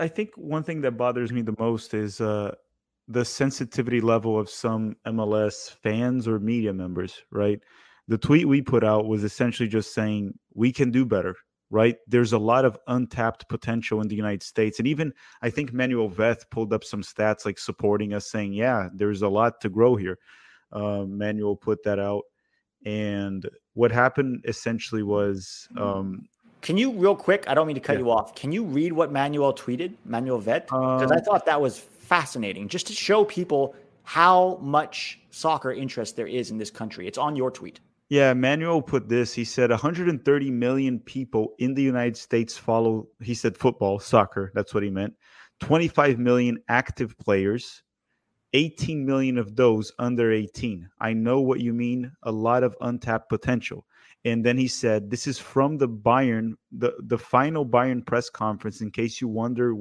I think one thing that bothers me the most is uh, the sensitivity level of some MLS fans or media members, right? The tweet we put out was essentially just saying we can do better, right? There's a lot of untapped potential in the United States. And even I think Manuel Veth pulled up some stats like supporting us, saying, yeah, there's a lot to grow here. Uh, Manuel put that out. And what happened essentially was um, can you real quick? I don't mean to cut yeah. you off. Can you read what Manuel tweeted, Manuel Veth? Because um, I thought that was fascinating, just to show people how much soccer interest there is in this country. It's on your tweet. Yeah, Manuel put this. He said 130 million people in the United States follow. He said football, soccer. That's what he meant. 25 million active players. 18 million of those under 18. I know what you mean. A lot of untapped potential. And then he said, This is from the Bayern, the, the final Bayern press conference, in case you wonder